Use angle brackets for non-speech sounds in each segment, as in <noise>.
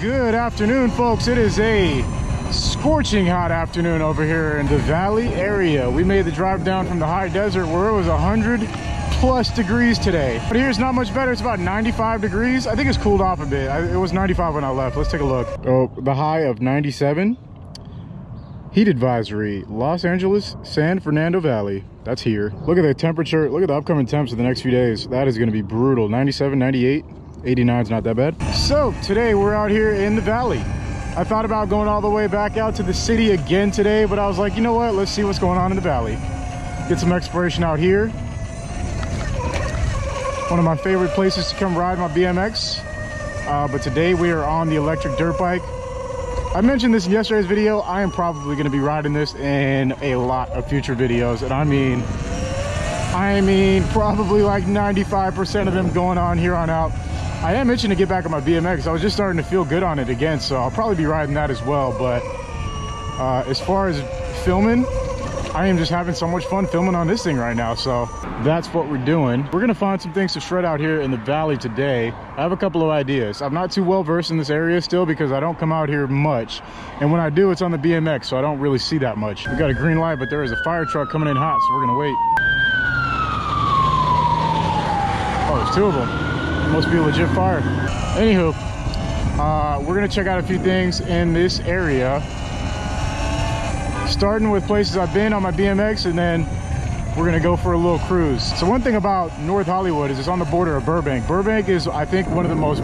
Good afternoon, folks. It is a scorching hot afternoon over here in the valley area. We made the drive down from the high desert where it was 100 plus degrees today. But here's not much better. It's about 95 degrees. I think it's cooled off a bit. it was 95 when I left. Let's take a look. Oh, the high of 97. Heat advisory, Los Angeles, San Fernando Valley. That's here. Look at the temperature. Look at the upcoming temps for the next few days. That is going to be brutal. 97, 98, 89 is not that bad. So today we're out here in the valley. I thought about going all the way back out to the city again today, but I was like, you know what? Let's see what's going on in the valley. Get some exploration out here. One of my favorite places to come ride my BMX. Uh, but today we are on the electric dirt bike. I mentioned this in yesterday's video. I am probably going to be riding this in a lot of future videos. And I mean, I mean, probably like 95% of them going on here on out. I am itching to get back on my BMX. I was just starting to feel good on it again. So I'll probably be riding that as well. But uh, as far as filming, I am just having so much fun filming on this thing right now. So that's what we're doing. We're gonna find some things to shred out here in the valley today. I have a couple of ideas. I'm not too well versed in this area still because I don't come out here much. And when I do, it's on the BMX, so I don't really see that much. We got a green light, but there is a fire truck coming in hot, so we're gonna wait. Oh, there's two of them. Must be legit fire. Anywho, uh, we're gonna check out a few things in this area starting with places I've been on my BMX and then we're gonna go for a little cruise. So one thing about North Hollywood is it's on the border of Burbank. Burbank is, I think, one of the most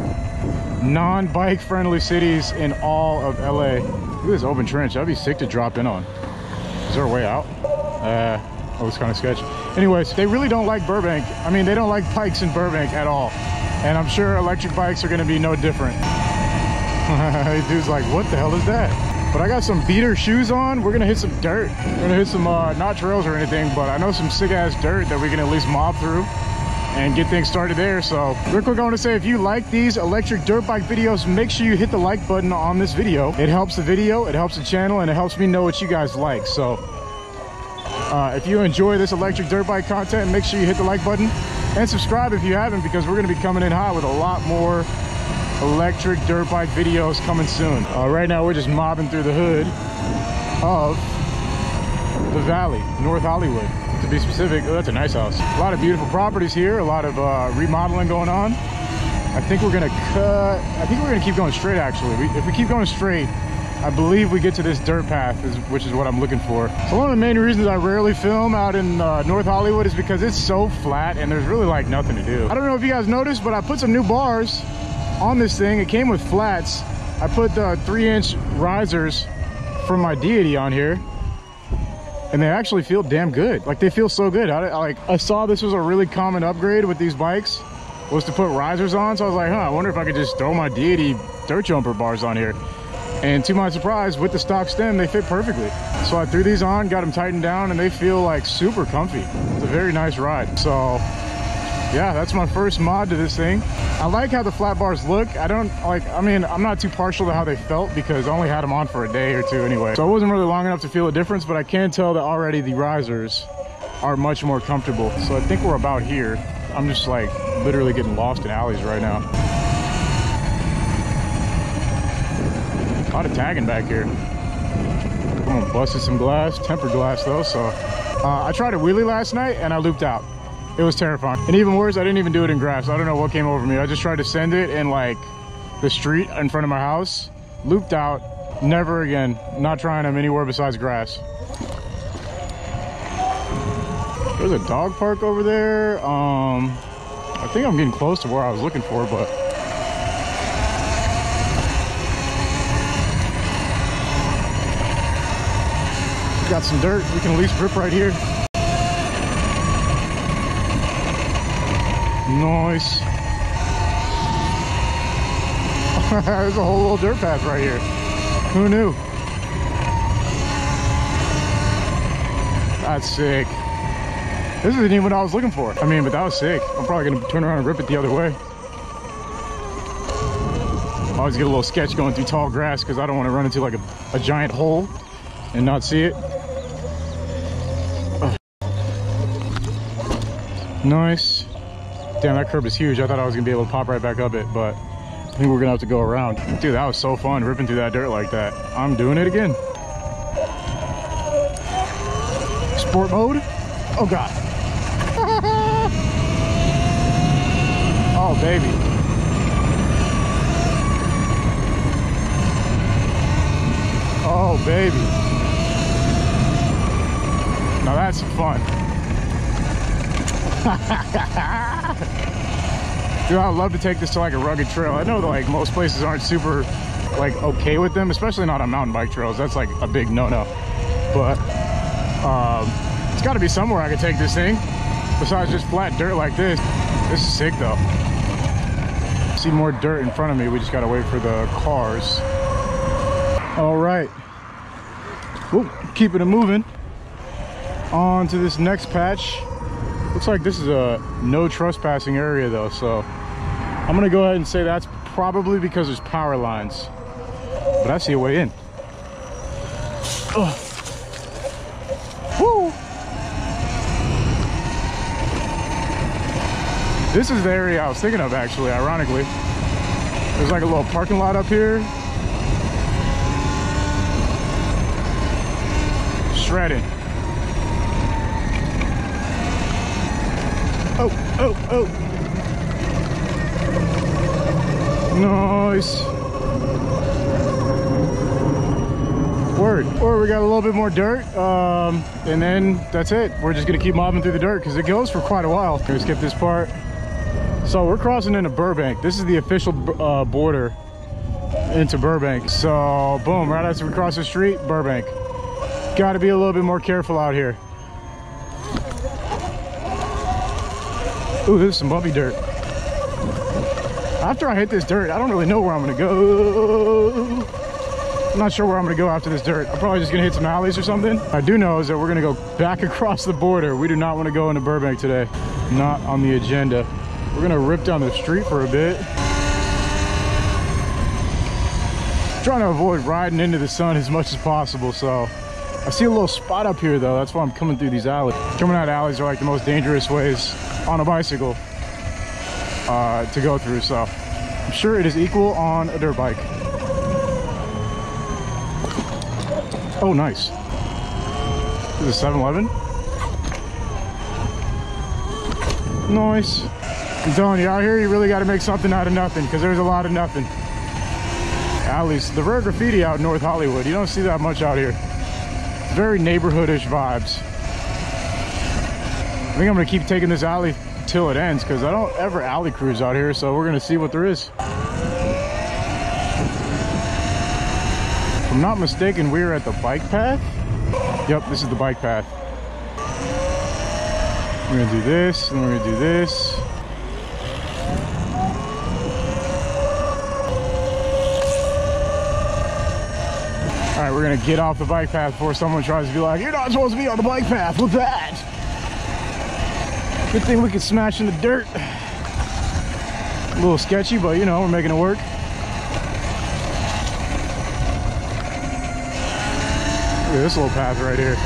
non-bike friendly cities in all of LA. Look at this open trench. That'd be sick to drop in on. Is there a way out? Uh, that looks kind of sketchy. Anyways, they really don't like Burbank. I mean, they don't like bikes in Burbank at all. And I'm sure electric bikes are gonna be no different. <laughs> Dude's like, what the hell is that? But I got some beater shoes on. We're gonna hit some dirt. We're gonna hit some, uh, not trails or anything, but I know some sick ass dirt that we can at least mob through and get things started there. So real quick, I wanna say if you like these electric dirt bike videos, make sure you hit the like button on this video. It helps the video, it helps the channel, and it helps me know what you guys like. So uh, if you enjoy this electric dirt bike content, make sure you hit the like button and subscribe if you haven't because we're gonna be coming in hot with a lot more electric dirt bike videos coming soon. Uh, right now, we're just mobbing through the hood of the Valley, North Hollywood, to be specific. Oh, that's a nice house. A lot of beautiful properties here, a lot of uh, remodeling going on. I think we're gonna cut, I think we're gonna keep going straight actually. We, if we keep going straight, I believe we get to this dirt path, is, which is what I'm looking for. So one of the main reasons I rarely film out in uh, North Hollywood is because it's so flat and there's really like nothing to do. I don't know if you guys noticed, but I put some new bars on this thing. It came with flats. I put the three inch risers from my deity on here and they actually feel damn good. Like they feel so good. I, I, like I saw this was a really common upgrade with these bikes was to put risers on. So I was like, huh, I wonder if I could just throw my deity dirt jumper bars on here. And to my surprise, with the stock stem, they fit perfectly. So I threw these on, got them tightened down, and they feel like super comfy. It's a very nice ride. So yeah, that's my first mod to this thing. I like how the flat bars look. I don't like, I mean, I'm not too partial to how they felt because I only had them on for a day or two anyway. So I wasn't really long enough to feel a difference, but I can tell that already the risers are much more comfortable. So I think we're about here. I'm just like literally getting lost in alleys right now. A lot of tagging back here. I'm busted some glass, tempered glass though. So uh, I tried a wheelie last night and I looped out. It was terrifying. And even worse i didn't even do it in grass. I don't know what came over me. I just tried to send it in like the street in front of my house looped out never again. Not trying them anywhere besides grass. There's a dog park over there. Um i think i'm getting close to where i was looking for but got some dirt we can at least grip right here Nice. <laughs> There's a whole little dirt path right here. Who knew? That's sick. This isn't even what I was looking for. I mean, but that was sick. I'm probably gonna turn around and rip it the other way. I always get a little sketch going through tall grass because I don't want to run into like a, a giant hole and not see it. Nice. Damn, that curb is huge. I thought I was gonna be able to pop right back up it, but I think we're gonna have to go around. Dude, that was so fun ripping through that dirt like that. I'm doing it again. Sport mode. Oh God. <laughs> oh baby. Oh baby. Now that's fun. <laughs> Dude, I'd love to take this to like a rugged trail. I know that like most places aren't super like okay with them, especially not on mountain bike trails. That's like a big no-no. But um, it's got to be somewhere I could take this thing besides just flat dirt like this. This is sick though. See more dirt in front of me. We just got to wait for the cars. All right. Whoop, keeping it moving. On to this next patch. Looks like this is a no trespassing area though, so I'm gonna go ahead and say that's probably because there's power lines. But I see a way in. Woo! This is the area I was thinking of actually, ironically. There's like a little parking lot up here. Shredding. Oh, oh. Nice. Word. Or we got a little bit more dirt, um, and then that's it. We're just gonna keep mobbing through the dirt because it goes for quite a while. Gonna skip this part. So we're crossing into Burbank. This is the official uh, border into Burbank. So boom, right after we cross the street, Burbank. Got to be a little bit more careful out here. Ooh, there's some bumpy dirt. After I hit this dirt, I don't really know where I'm gonna go. I'm not sure where I'm gonna go after this dirt. I'm probably just gonna hit some alleys or something. I do know is that we're gonna go back <laughs> across the border. We do not wanna go into Burbank today. Not on the agenda. We're gonna rip down the street for a bit. Trying to avoid riding into the sun as much as possible, so. I see a little spot up here though, that's why I'm coming through these alleys. Coming out alleys are like the most dangerous ways on a bicycle uh, to go through, so I'm sure it is equal on a dirt bike. Oh, nice. This is 7-Eleven. Nice. I'm telling you, out here you really got to make something out of nothing because there's a lot of nothing. Alleys, the rare graffiti out North Hollywood, you don't see that much out here. Very neighborhoodish vibes. I think I'm gonna keep taking this alley till it ends because I don't ever alley cruise out here, so we're gonna see what there is. If I'm not mistaken, we are at the bike path. Yep, this is the bike path. We're gonna do this, and we're gonna do this. All right, we're gonna get off the bike path before someone tries to be like, you're not supposed to be on the bike path, at that. Good thing we can smash in the dirt. A little sketchy, but you know, we're making it work. Look at this little path right here.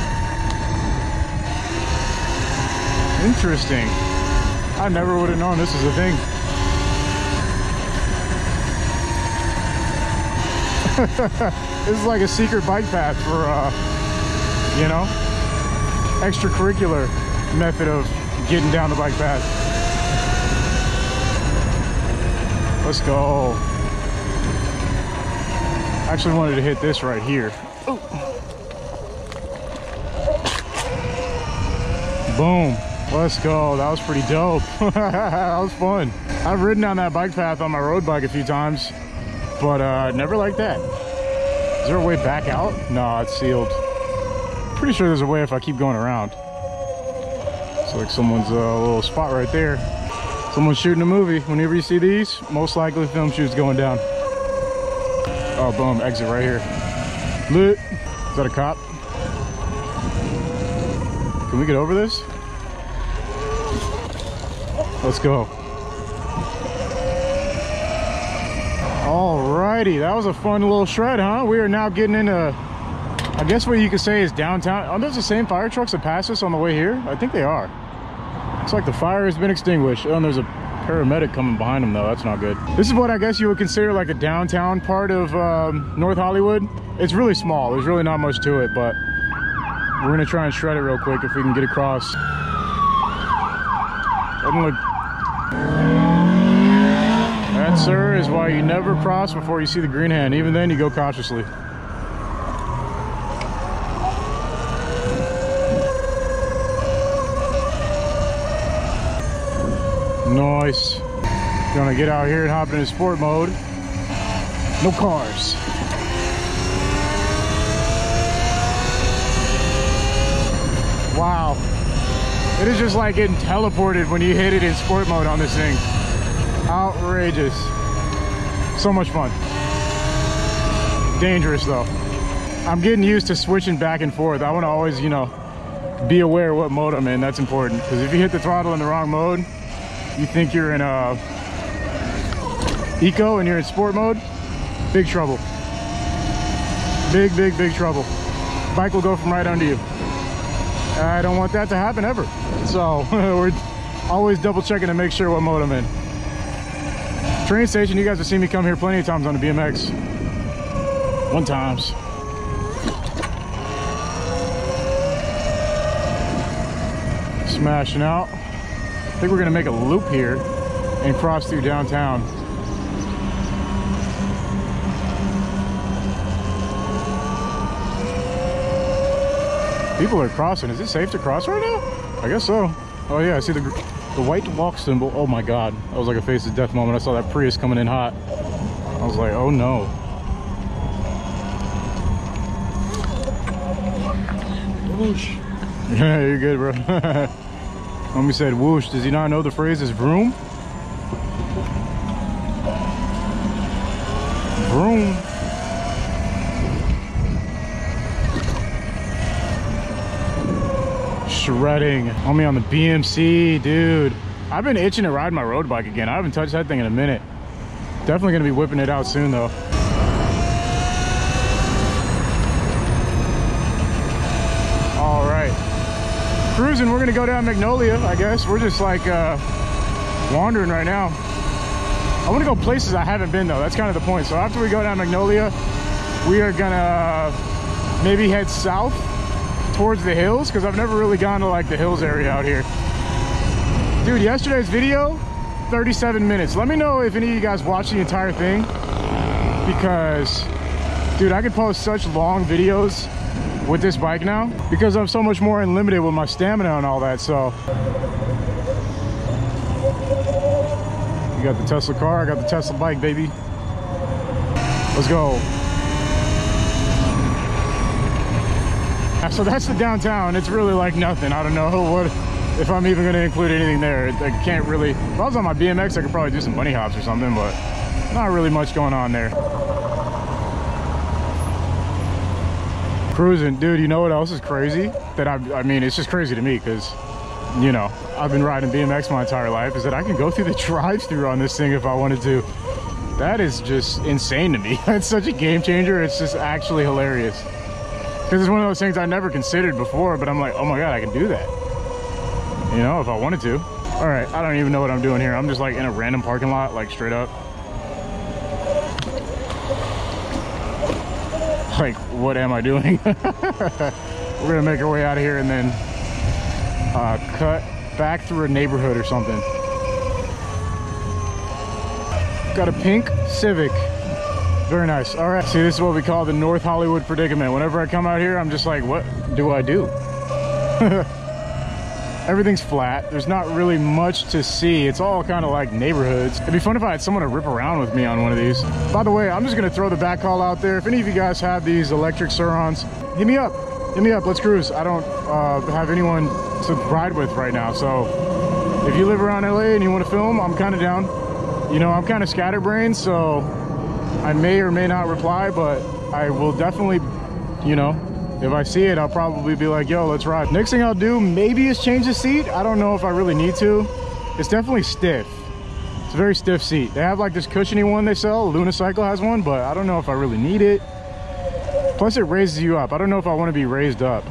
Interesting. I never would have known this is a thing. <laughs> this is like a secret bike path for, uh, you know, extracurricular method of getting down the bike path. Let's go. Actually wanted to hit this right here. Boom. Let's go. That was pretty dope. <laughs> that was fun. I've ridden down that bike path on my road bike a few times, but uh, never like that. Is there a way back out? No, it's sealed. Pretty sure there's a way if I keep going around. Like someone's uh, little spot right there. Someone's shooting a movie. Whenever you see these, most likely film shoots going down. Oh, boom, exit right here. Lit. Is that a cop? Can we get over this? Let's go. Alrighty, that was a fun little shred, huh? We are now getting into, I guess what you could say is downtown. Are those the same fire trucks that passed us on the way here? I think they are. Looks like the fire has been extinguished. Oh, and there's a paramedic coming behind him though. That's not good. This is what I guess you would consider like a downtown part of um, North Hollywood. It's really small. There's really not much to it, but we're gonna try and shred it real quick if we can get across. Doesn't look. That, sir, is why you never cross before you see the green hand. Even then, you go cautiously. Nice. Gonna get out here and hop into sport mode. No cars. Wow. It is just like getting teleported when you hit it in sport mode on this thing. Outrageous. So much fun. Dangerous though. I'm getting used to switching back and forth. I want to always, you know, be aware what mode I'm in. That's important. Because if you hit the throttle in the wrong mode, you think you're in a eco and you're in sport mode, big trouble. Big, big, big trouble. Bike will go from right under you. I don't want that to happen ever. So <laughs> we're always double checking to make sure what mode I'm in. Train station, you guys have seen me come here plenty of times on the BMX. One times. Smashing out. I think we're gonna make a loop here and cross through downtown. People are crossing. Is it safe to cross right now? I guess so. Oh yeah, I see the the white walk symbol. Oh my god. That was like a face of death moment. I saw that Prius coming in hot. I was like, oh no. Whoosh. Yeah, <laughs> you're good, bro. <laughs> Homie said whoosh. Does he not know the phrase is vroom? Vroom. Shredding. Homie on the BMC, dude. I've been itching to ride my road bike again. I haven't touched that thing in a minute. Definitely gonna be whipping it out soon though. All right. Cruising, we're gonna go down Magnolia, I guess. We're just like uh, wandering right now. I wanna go places I haven't been though. That's kind of the point. So after we go down Magnolia, we are gonna maybe head south towards the hills because I've never really gone to like the hills area out here. Dude, yesterday's video, 37 minutes. Let me know if any of you guys watched the entire thing because, dude, I could post such long videos with this bike now because I'm so much more unlimited with my stamina and all that. So, you got the Tesla car, I got the Tesla bike, baby. Let's go. So that's the downtown. It's really like nothing. I don't know <laughs> what if I'm even to include anything there. I can't really. If I was on my BMX, I could probably do some bunny hops or something, but not really much going on there. Cruising, dude. You know what else is crazy? That I, I mean, it's just crazy to me because, you know, I've been riding BMX my entire life. Is that I can go through the <laughs> drive-through on this thing if I wanted to. That is just insane to me. <laughs> It's such a game changer. It's just actually hilarious. Because it's one of those things I never considered before, but I'm like, oh my God, I can do that. You know, if I wanted to. All right, I don't even know what I'm doing here. I'm just like in a random parking lot, like straight up. Like, what am I doing? <laughs> We're gonna make our way out of here and then uh, cut back through a neighborhood or something. Got a pink Civic. Very nice. All right. See, this is what we call the North Hollywood predicament. Whenever I come out here, I'm just like, what do I do? <laughs> Everything's flat. There's not really much to see. It's all kind of like neighborhoods. It'd be fun if I had someone to rip around with me on one of these. By the way, I'm just gonna throw the back call out there. If any of you guys have these electric Sur Rons, hit me up. Hit me up, let's cruise. I don't uh, have anyone to ride with right now. So if you live around LA and you wanna film, I'm kind of down. You know, I'm kind of scatterbrained, so I may or may not reply, but I will definitely, you know, if I see it, I'll probably be like, yo, let's ride. Next thing I'll do maybe is change the seat. I don't know if I really need to. It's definitely stiff. It's a very stiff seat. They have like this cushiony one they sell. Luna Cycle has one, but I don't know if I really need it. Plus it raises you up. I don't know if I want to be raised up.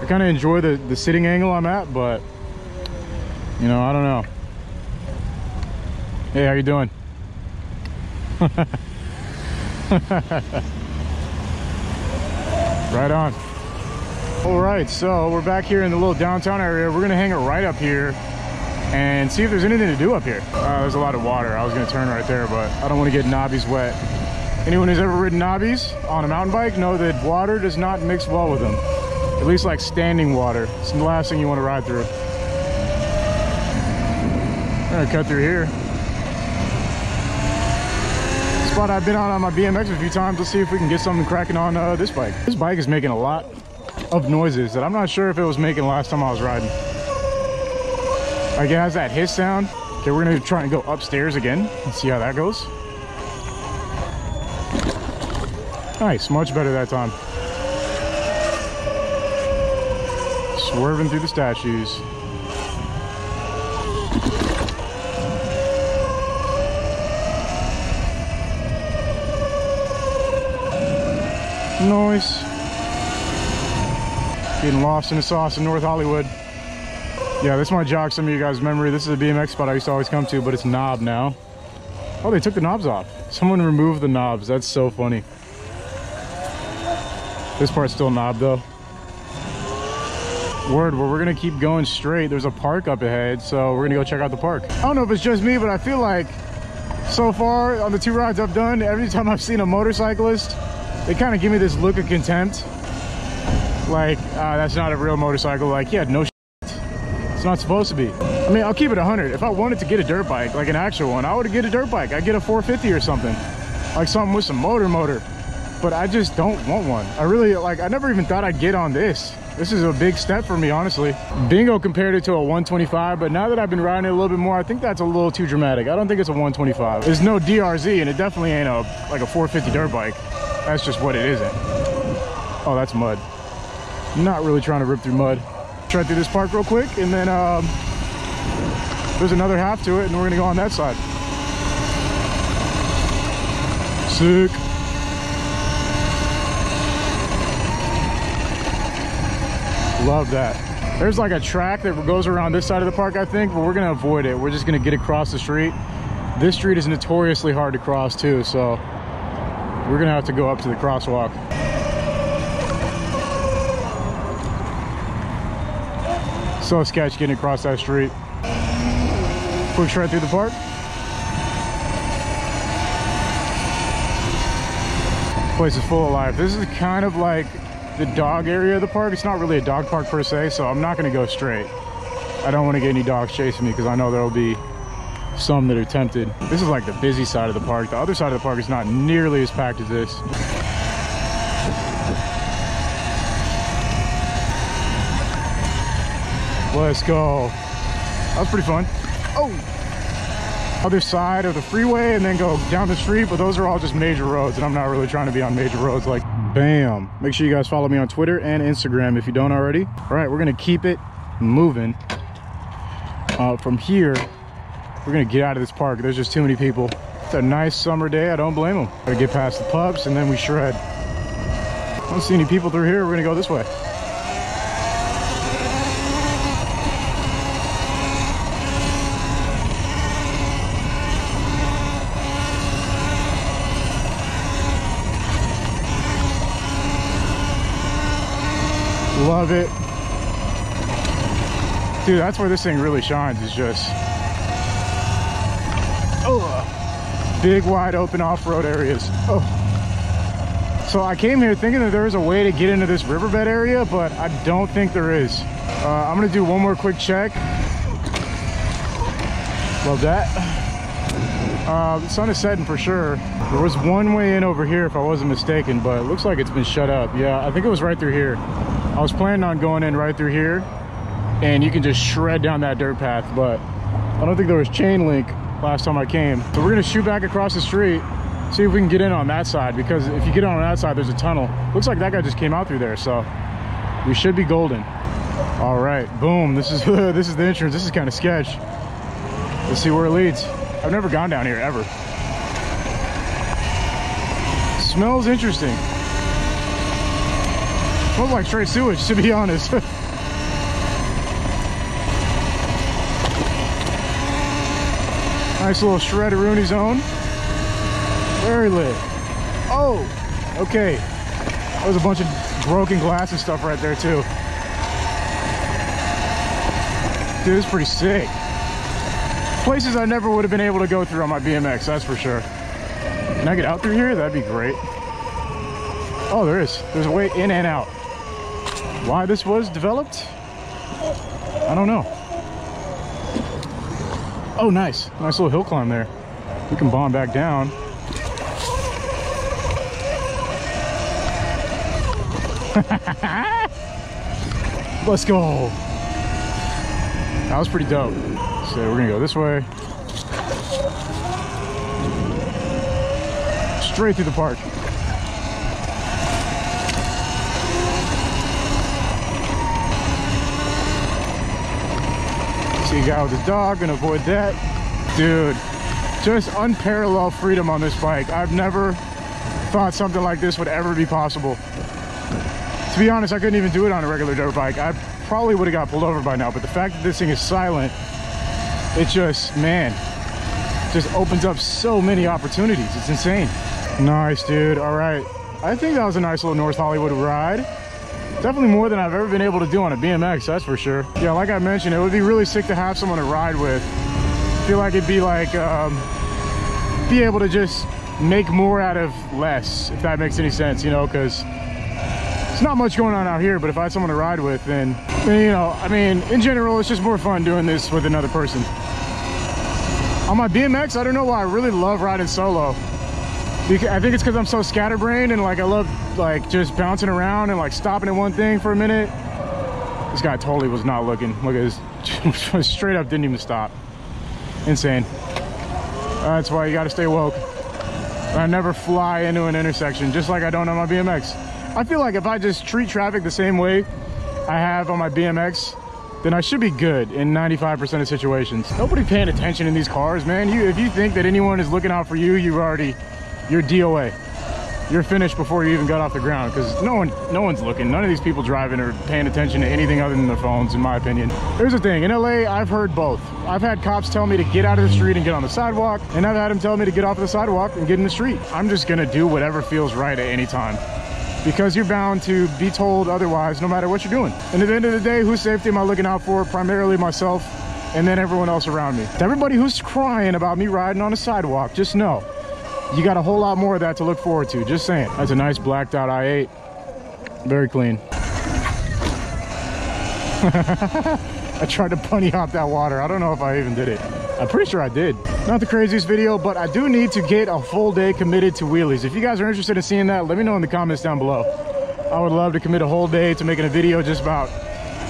I kind of enjoy the, the sitting angle I'm at, but you know, I don't know. Hey, how you doing? <laughs> right on. All right, so we're back here in the little downtown area. We're gonna hang it right up here and see if there's anything to do up here. Uh, there's a lot of water. I was gonna turn right there, but I don't wanna get knobbies wet. Anyone who's ever ridden knobbies on a mountain bike know that water does not mix well with them. At least like standing water. It's the last thing you wanna ride through. I'm gonna cut through here. Spot I've been on on my BMX a few times. Let's see if we can get something cracking on uh, this bike. This bike is making a lot of noises that I'm not sure if it was making last time I was riding. Like it has that hiss sound. Okay, we're gonna try and go upstairs again and see how that goes. Nice, much better that time. Swerving through the statues. Nice. Getting lost in the sauce in North Hollywood. Yeah, this might jog some of you guys' memory. This is a BMX spot I used to always come to, but it's knob now. Oh, they took the knobs off. Someone removed the knobs. That's so funny. This part's still knob though. Word, well, we're gonna keep going straight. There's a park up ahead, so we're gonna go check out the park. I don't know if it's just me, but I feel like so far on the two rides I've done, every time I've seen a motorcyclist, they kind of give me this look of contempt. Like, uh, that's not a real motorcycle. Like, yeah, no It's not supposed to be. I mean, I'll keep it 100. If I wanted to get a dirt bike, like an actual one, I would get a dirt bike. I'd get a 450 or something. Like something with some motor motor. But I just don't want one. I really, like, I never even thought I'd get on this. This is a big step for me, honestly. Bingo compared it to a 125, but now that I've been riding it a little bit more, I think that's a little too dramatic. I don't think it's a 125. There's no DRZ, and it definitely ain't a like a 450 dirt bike. That's just what it isn't. Oh, that's mud. Not really trying to rip through mud. Try through this park real quick, and then um, there's another half to it, and we're gonna go on that side. Sick. Love that. There's like a track that goes around this side of the park, I think, but we're gonna avoid it. We're just gonna get across the street. This street is notoriously hard to cross too, so we're gonna have to go up to the crosswalk. So sketch getting across that street. Quick shred through the park. Place is full of life. This is kind of like the dog area of the park. It's not really a dog park per se, so I'm not gonna go straight. I don't wanna get any dogs chasing me because I know there'll be some that are tempted. This is like the busy side of the park. The other side of the park is not nearly as packed as this. Let's go. That was pretty fun. Oh! Other side of the freeway and then go down the street, but those are all just major roads and I'm not really trying to be on major roads like bam. Make sure you guys follow me on Twitter and Instagram if you don't already. All right, we're gonna keep it moving. Uh, from here, we're gonna get out of this park. There's just too many people. It's a nice summer day. I don't blame them. Gotta get past the pups and then we shred. I don't see any people through here. We're gonna go this way. Love it. Dude, that's where this thing really shines is just Oh, big wide open off-road areas. Oh. So I came here thinking that there was a way to get into this riverbed area, but I don't think there is. Uh, I'm gonna do one more quick check. Love that. Uh, the sun is setting for sure. There was one way in over here if I wasn't mistaken, but it looks like it's been shut up. Yeah, I think it was right through here. I was planning on going in right through here and you can just shred down that dirt path, but I don't think there was chain link last time I came. So we're gonna shoot back across the street, see if we can get in on that side because if you get on that side, there's a tunnel. Looks like that guy just came out through there, so we should be golden. All right, boom, this is, <laughs> this is the entrance. This is kind of sketch. Let's see where it leads. I've never gone down here ever. Smells interesting. Smells like straight sewage, to be honest. <laughs> Nice little shred of shredderoonie zone. Very lit. Oh, okay. There's a bunch of broken glass and stuff right there too. Dude, it's pretty sick. Places I never would have been able to go through on my BMX, that's for sure. Can I get out through here? That'd be great. Oh, there is. There's a way in and out. Why this was developed? I don't know. Oh, nice. Nice little hill climb there. We can bomb back down. <laughs> Let's go. That was pretty dope. So we're gonna go this way. Straight through the park. A guy with his dog, gonna avoid that. Dude, just unparalleled freedom on this bike. I've never thought something like this would ever be possible. To be honest, I couldn't even do it on a regular dirt bike. I probably would have got pulled over by now, but the fact that this thing is silent, it just, man, just opens up so many opportunities. It's insane. Nice, dude. All right. I think that was a nice little North Hollywood ride. Definitely more than I've ever been able to do on a BMX, that's for sure. Yeah, like I mentioned, it would be really sick to have someone to ride with. I feel like it'd be like, um, be able to just make more out of less, if that makes any sense, you know, because it's not much going on out here, but if I had someone to ride with, then, then, you know, I mean, in general, it's just more fun doing this with another person. On my BMX, I don't know why I really love riding solo. I think it's because I'm so scatterbrained and like I love like just bouncing around and like stopping at one thing for a minute. This guy totally was not looking. Look at this, <laughs> straight up didn't even stop. Insane. That's why you got to stay woke. I never fly into an intersection, just like I don't on my BMX. I feel like if I just treat traffic the same way I have on my BMX, then I should be good in 95% of situations. Nobody paying attention in these cars, man. You, if you think that anyone is looking out for you, you've already, you're DOA. You're finished before you even got off the ground because no one, no one's looking. None of these people driving are paying attention to anything other than their phones, in my opinion. Here's the thing, in LA, I've heard both. I've had cops tell me to get out of the street and get on the sidewalk, and I've had them tell me to get off the sidewalk and get in the street. I'm just gonna do whatever feels right at any time because you're bound to be told otherwise no matter what you're doing. And at the end of the day, whose safety am I looking out for? Primarily myself and then everyone else around me. To everybody who's crying about me riding on a sidewalk, just know you got a whole lot more of that to look forward to. Just saying. That's a nice blacked out i8. Very clean. <laughs> I tried to bunny hop that water. I don't know if I even did it. I'm pretty sure I did. Not the craziest video, but I do need to get a full day committed to wheelies. If you guys are interested in seeing that, let me know in the comments down below. I would love to commit a whole day to making a video just about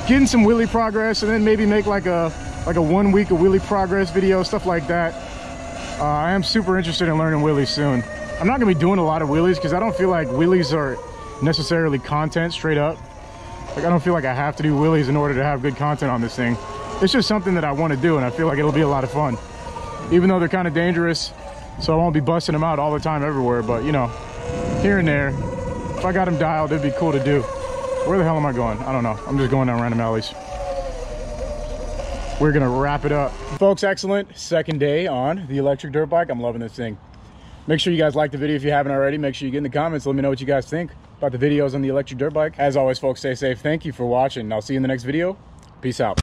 getting some wheelie progress and then maybe make like a like a one week of wheelie progress video, stuff like that. Uh, I am super interested in learning wheelies soon. I'm not gonna be doing a lot of wheelies because I don't feel like wheelies are necessarily content straight up. Like I don't feel like I have to do wheelies in order to have good content on this thing it's just something that I want to do and I feel like it'll be a lot of fun. Even though they're kind of dangerous, so I won't be busting them out all the time everywhere, but you know, here and there, if I got them dialed, it'd be cool to do. Where the hell am I going? I don't know. I'm just going down random alleys. We're gonna wrap it up. Folks, excellent second day on the electric dirt bike. I'm loving this thing. Make sure you guys like the video if you haven't already. Make sure you get in the comments. Let me know what you guys think about the videos on the electric dirt bike. As always, folks, stay safe. Thank you for watching. I'll see you in the next video. Peace out.